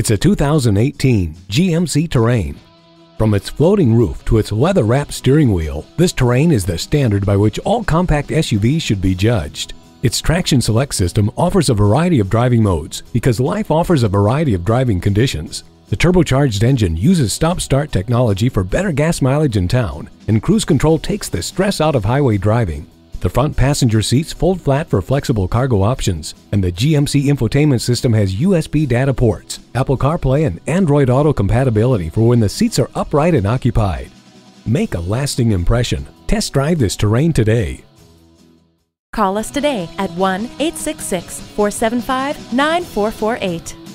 It's a 2018 GMC Terrain. From its floating roof to its leather-wrapped steering wheel, this Terrain is the standard by which all compact SUVs should be judged. Its Traction Select system offers a variety of driving modes because life offers a variety of driving conditions. The turbocharged engine uses stop-start technology for better gas mileage in town, and cruise control takes the stress out of highway driving. The front passenger seats fold flat for flexible cargo options, and the GMC infotainment system has USB data ports, Apple CarPlay, and Android Auto compatibility for when the seats are upright and occupied. Make a lasting impression. Test drive this terrain today. Call us today at 1 866 475 9448.